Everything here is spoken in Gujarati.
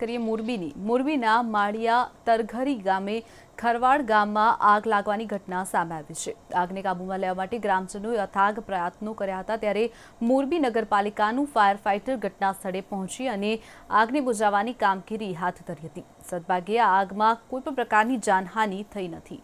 કરીએ મોરબીની. મોરબીના માળિયા તરઘરી ગામે ખરવાડ ગામમાં આગ લાગવાની ઘટના સામે આવી છે. આગને કાબૂમાં લેવા માટે ગ્રામજનોએ અથાગ પ્રયત્નો કર્યા હતા ત્યારે મોરબી નગરપાલિકાનું ફાયર ફાઇટર ઘટના સ્થળે પહોંચી અને આગને બુઝાવવાની કામગીરી હાથ ધરી હતી. સદભાગ્યે આગમાં કોઈ પણ પ્રકારની જાનહાનિ થઈ નથી.